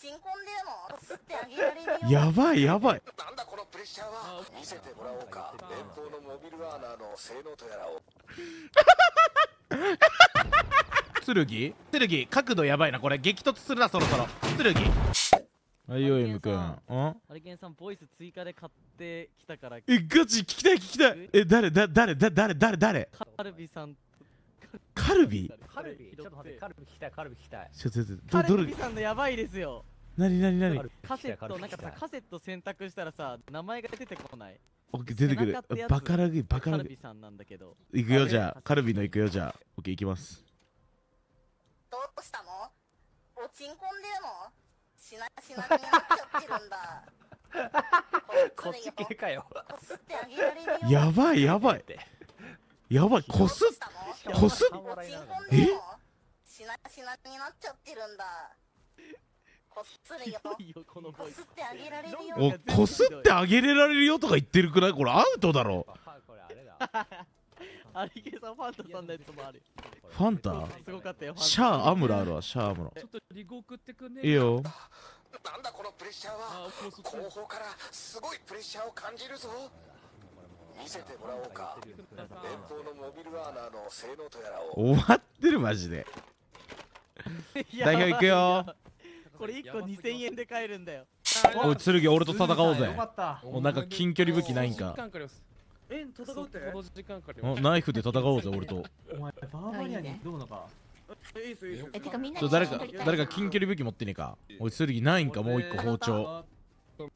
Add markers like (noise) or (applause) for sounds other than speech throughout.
チンコンでも吸ってあげられるよ。やばいやばい。なんだこのプレッシャーは？見せてもらおうか。連邦のモビルアーナーの性能とやらを。(laughs) 剣？剣角度やばいなこれ。激突するなそろそろ。剣。はいよ M くんんハリケーンさんボイス追加で買ってきたからえガチ聞きたい聞きたいえ誰だ誰だ誰誰誰カルビさん？カルビ？カルビ。ちょっと待ってカルビ聞きたいカルビ聞きたい。ちょっとちょっカとどどれ？ルビさんのやばいですよ。なになになにカセットなんかさカセット選択したらさ名前が出てこない。オッケー出てくる。バカラグいバカカラグいルビさんなんだけど。行くよじゃあ。カルビの行くよじゃあ。オッケー行きます。どうしたの？おちんこんでもしなしなになっちゃってるんだ。(laughs) こっち系かよ。こすってあげられるよ。やばいやばい。やばい。こすどうしたの？こすおちんこんでもしなしなになっちゃってるんだ。こするよ。こすってあげられるよ。おこすってあげれられるよとか言ってるくらい？これアウトだろ。これあれだハリケさんファンタさんのやつもあるファンタすごかったよシャアアムラあるわシャアアムラちょっとリゴ送ってくんねいいよなんだこのプレッシャーは後方からすごいプレッシャーを感じるぞ見せてもらおうか。連邦のモビルアーナーの性能とやらを。終わってるマジで。代表行くよ。これ1個2000円で買えるんだよ。おい剣俺と戦おうぜ。もうなんか近距離武器ないんか。え戦うって？ナイフで戦おうぜ俺と。お前バーバリアンに挑むのか。えてかみんな誰か誰か近距離武器持ってねえか。おい剣ないんかもう一個包丁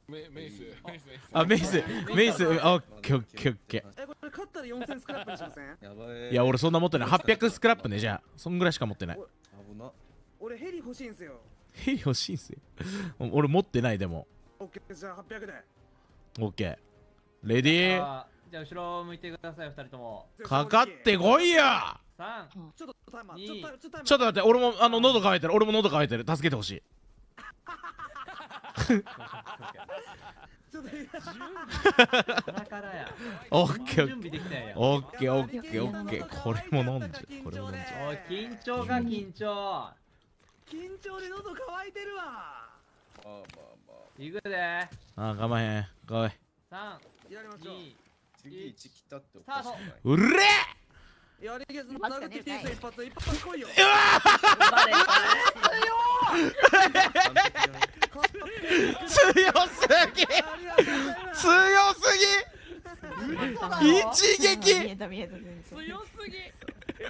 メメイス。メイスメイス。あメイスメイス。あオッケーオッケーオッケえこれ勝ったら4000スクラップにしません？ーい。や俺そんな持ってない。800スクラップねじゃあ。そんぐらいしか持ってない。俺ヘリ欲しいんすよ。ヘリ欲しいんすよ。俺持ってないでも。オッケーじゃあ800で。オッケー。レディー。あじゃあ後ろ向いてください二人とも。かかってこいや三ちょっとタイマーちょっとタイちょっとタイマーちょっと待って俺もあの喉乾いてる俺も喉乾いてる助けてほしいちょっとカラカラやオッケーオ準備ッケできたんやーオッケー。オッケー。オッケー。これも飲んじゃ。うこれも飲んじゃおい緊張か緊張。緊張で喉乾いてるわ。いくで。うあー構へん来い。三やりましょう二次1来たっておスタートうれやりゲスの殴っていいっすよ一発。一発来いよ。うござ (laughs) いますぎ強すぎ一撃強すぎ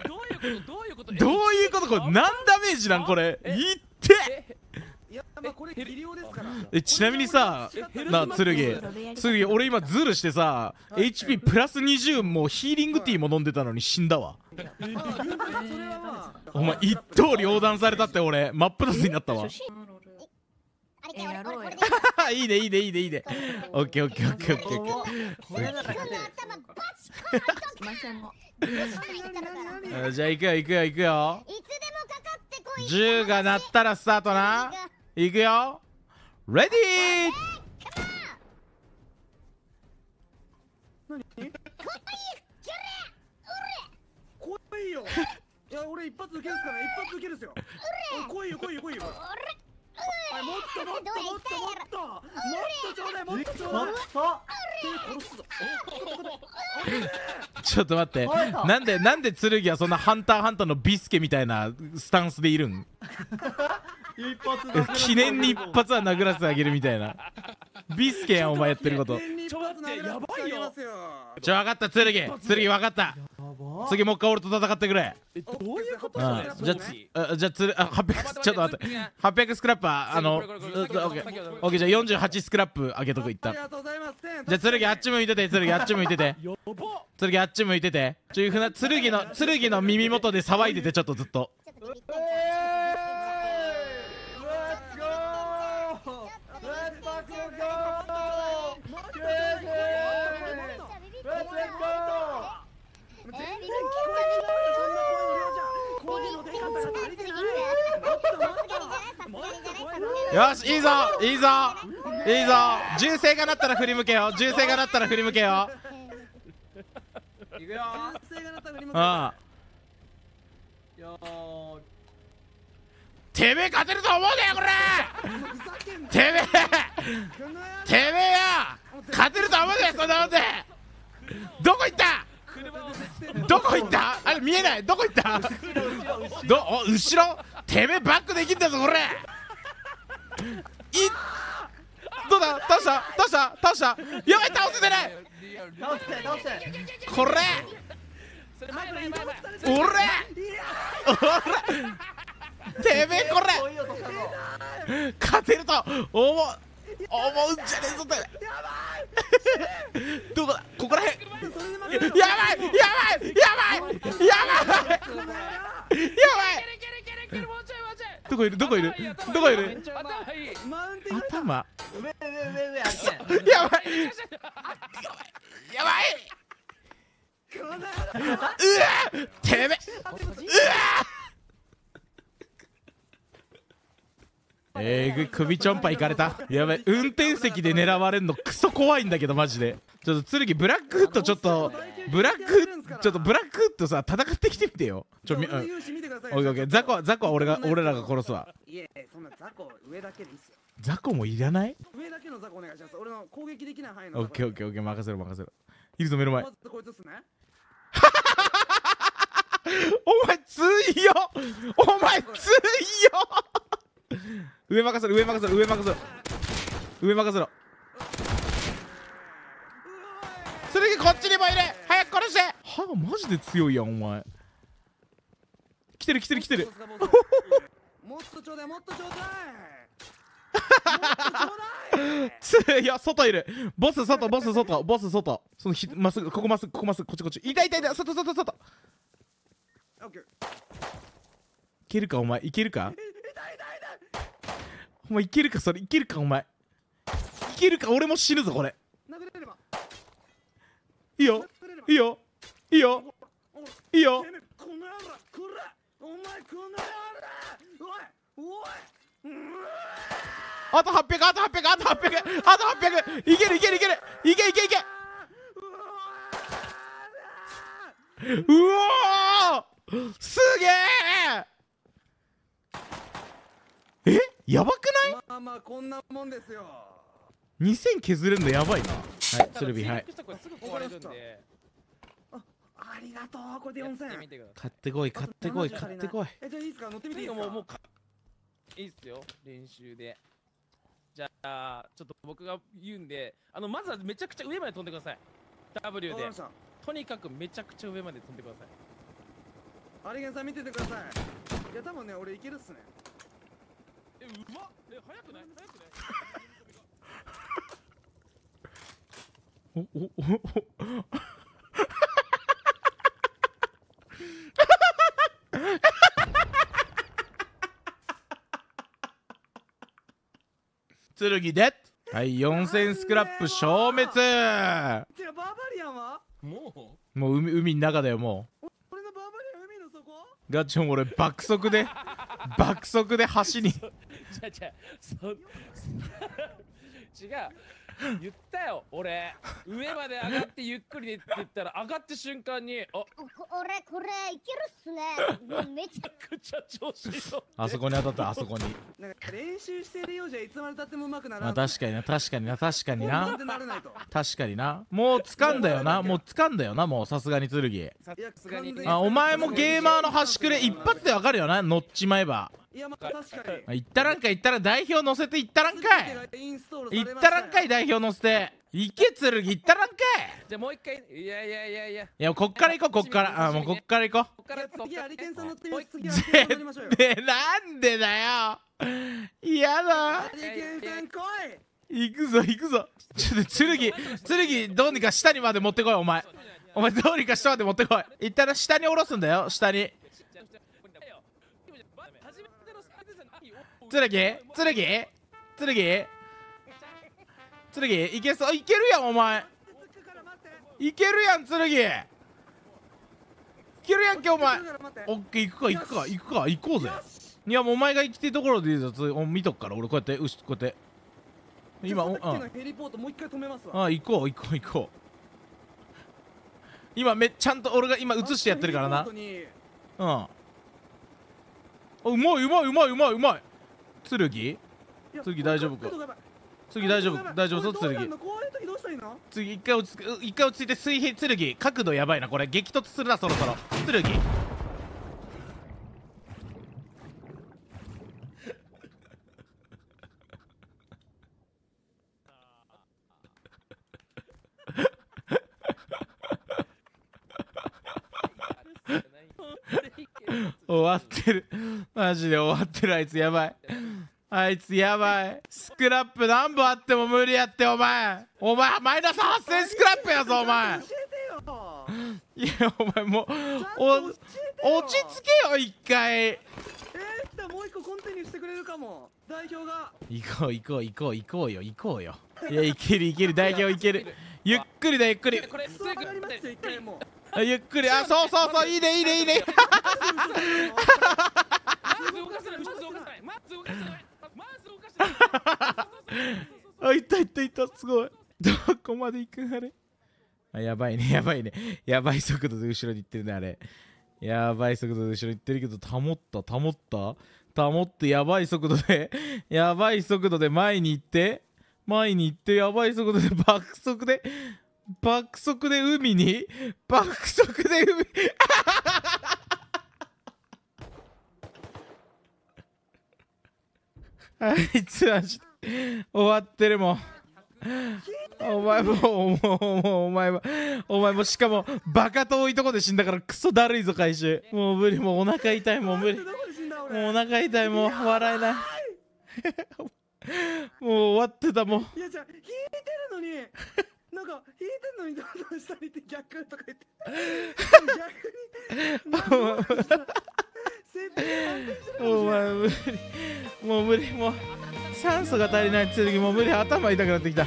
どういうことどういうことどういうことこれ何ダメージなんこれいっていやまあこれ技量ですからえちなみにさなあ剣剣俺今ズルしてさ HP プラス20もヒーリングティーも飲んでたのに死んだわお前一刀両断されたって俺真っ二つになったわえやろうよ。(laughs) いいねいいねいいねいいね。オッケーオッケーオッケーオッケーオッケこれなら勝てるすいませんもー (laughs) じゃあ行くよ行くよ行くよ。銃が鳴ったらスタートな。行くよ。レディ来いよ。いや俺一発受けるっすから一発受けるっすよ。おい来いよ来いよ来いよはいもっともっともっともっともっとちょうだいもっとちょうだいちょっと待ってなんでなんで剣はそんなハンターハンターのビスケみたいなスタンスでいるん一発記念に一発は殴らせてあげるみたいなビスケやんお前やってること一発殴らせてあげますよちょ分かった剣剣分かった次もう一回俺と戦ってくれ。えどういうこと？うん。じゃあつあじゃあつるあ800ちょっと待って。800スクラップはあのオッケーじゃあ48スクラップあげとく一旦ありがとうございます。じゃあ剣あっち向いてて剣あっち向いてて。剣あっち向いてて。ちょいうふな剣の剣の耳元で騒いでてちょっとずっと。全然聞こえないそんな声の量じゃ声の出方が足りてないもっともっともっと声のよしいいぞいいぞ。いいぞ。銃声が鳴ったら振り向けよ銃声が鳴ったら振り向けよいくよ。男性がなったら振り向けああ。よーてめえ勝てると思うなよこれ。てめえ。てめえよ。勝てると思うねそんなもんで。どこ行った？どこ行った？あれ見えない。どこ行った？どお後ろ？てめえバックできんだぞこれ。いどうだ？倒した？倒した？倒した？やばい倒せてない！倒して倒して。これ！俺！俺！てめえこれ！勝てると思う思うんじゃねえぞって。どこだ？ここらへん。やばい。やばい！やばい！やばい！やばい！やばいどこいる？どこいる？どこいる？頭やばい。やばい。うわてめえうわえぐい。首ちょんぱい。かれたやばい。運転席で狙われんのクソ怖い。んだけどマジでちょっと剣ブラックフットちょっとブラックちょっとブラックフットさ戦ってきてみてよ。ちょみうん。ザコはザコは俺が俺らが殺すわ。いえそんな雑魚上だけでいいっすよ。ザコもいらない？上だけの雑魚お願いします。俺の攻撃できない範囲のオッケーオッケーオッケー任せろ任せろ。いるぞ目の前まずこいつっすね。(laughs) お前強いよ！お前強いよ！上任せろ上任せろ上任せろ。上任せろ剣こっちにもいる。早く殺して歯がマジで強いやんお前。来てる来てる来てる。もっとちょうだい。もっとちょうだい。もっとちょうだい。強いよ外いる。ボス外ボス外。ボス外そのひまっすぐここまっすぐここまっすぐこっち。こっちいたいたい。た外外外。オッケーいけるかお前。いけるか？お前いけるか？それ。いけるかお前。いけるか？俺も死ぬぞこれいいよ。いいよ。いいよ。いいよ。この野郎こらお前この野郎おいおいあと800あと800あと800あと800いけるいけるいけるいけいけいけうおーすげええやばくないまあまあこんなもんですよ2000削れるのやばいな。はいツルビはい。ありがとうこれでやって4000みてくださ買ってこい。買ってこい買ってこいえじゃあいいですか乗ってみてい。いいですかもうもうかいいっすよ練習で。じゃあちょっと僕が言うんであのまずはめちゃくちゃ上まで飛んでください。W で。とにかくめちゃくちゃ上まで飛んでください。アリゲンさん見ててください。いや多分ね俺いけるっすね。えうまっ。え早くない？早くない？(laughs) おおおお。剣で (laughs) はい4000スクラップ消滅。てかバーバリアンは？ももう海海の中だよもう。俺のバーバリアン海の底？ガチョン俺爆速で爆速で橋に。う違う違うそ (laughs) 違う言ったよ俺。上まで上がってゆっくりでって言ったら上がった瞬間にあこ俺これいけるっすね。もうめちゃ (laughs) くちゃ調子いいぞあそこに当たったあそこに。なんか練習してるようじゃいつまでたっても上手くならまあん確かにな確かにな確かにな。本番でなれないと。確かにな。もう掴んだよな。もう掴んだよなもうさすがに剣。さすがにあお前もゲーマーの端くれ一発でわかるよな。乗っちまえばいやまあ確かに。あ行ったらんか行ったら代表乗せて行ったらんかい。行ったたらんかい代表乗せて行け剣行ったらんかい。じゃあもう一回いやいやいやいや。いやこっから行こうこっから。あもうこっから行ここっから次アリケンさん乗ってみもう一ます次アリケンさん乗りましょうよ。なんでだよ。嫌だ。アリケンさん来い。行くぞ行くぞ。ちょっと剣剣どうにか下にまで持ってこいお前。お前どうにか下まで持ってこい。行ったら下に下ろすんだよ下に剣剣剣。剣いけそう。いけるやんお前。いけるやん剣。いけるやんけお前。オッケー行くか行くか行くか行こうぜ。いやもうお前が行きてえところでいいぞ見とくから俺こうやってうしこうやって。今おさっきうん。のヘリポートもう一回止めますわ。あ行こう行こう行こう。今めちゃんと俺が今映してやってるからな。うん。あうまいうまいうまいうまいうまい剣？や次大丈夫か？次大丈夫？大丈夫そう？剣の？こういう時どうしたらいいの？次一回落ち着く一回落ち着いて水平剣。角度やばいなこれ。激突するなそろそろ。剣。(laughs) (laughs) 終わってる。マジで終わってるあいつやばいあいつやばい。スクラップ何本あっても無理やってお前。お前マイナス8000スクラップやぞお前。教えてよ。いやお前もう落ち着けよ一回。もう一個コンティニューしてくれるかも。代表が。行こう行こう行こう行こうよ行こうよ。いやいけるいける代表いける。ゆっくりだゆっくり。これそう上がりますよ一回もゆっくり。あそうそうそういいねいいねいいね。マウス動かせない。マウス動かせない。マウス動かせない。マウス動かせないあいったいったいったすごい。どこまで行くあれ？あやばいねやばいね。やばい速度で後ろに行ってるねあれ。やばい速度で後ろに行ってるけど保った保った？保ってやばい速度で (laughs) やばい速度で前に行って前に行ってやばい速度で爆速で爆速で海に？爆速で海？あ (laughs) いつマジで終わってるもん。お前ももうもうお前もお前もしかもバカ遠いとこで死んだからクソだるいぞ回収。もう無理もうお腹痛いもう無理。もう俺お腹痛いもう笑えない。もう終わってたもんいやじゃあ引いてるのになんか引いてるのにどんどん下に行って逆とか言って。(laughs) 逆に (laughs) もう無理。もう無理。もう酸素が足りないって言う時もう無理。頭痛くなってきた。